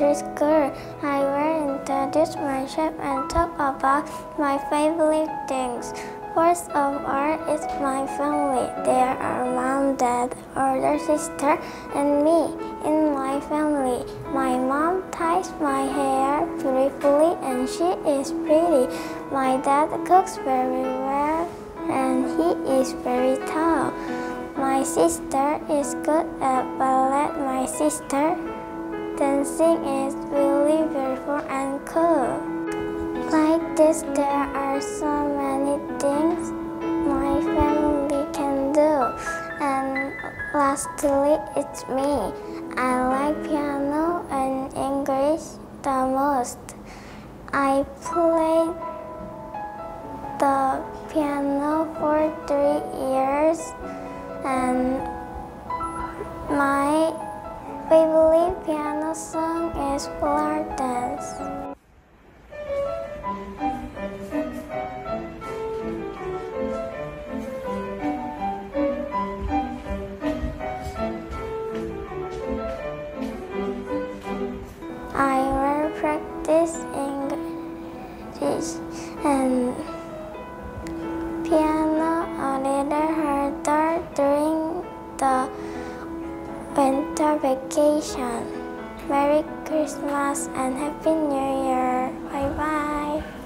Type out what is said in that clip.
elementary school, I will introduce myself and talk about my favorite things. First of all, it's my family. There are mom, dad, older sister, and me. In my family, my mom ties my hair beautifully and she is pretty. My dad cooks very well and he is very tall. My sister is good at ballet. My sister dancing is really beautiful and cool. Like this, there are so many things my family can do. And lastly, it's me. I like piano and English the most. I play the piano for three favorite piano song is Flower Dance. I will practice English and winter vacation. Merry Christmas and Happy New Year. Bye bye.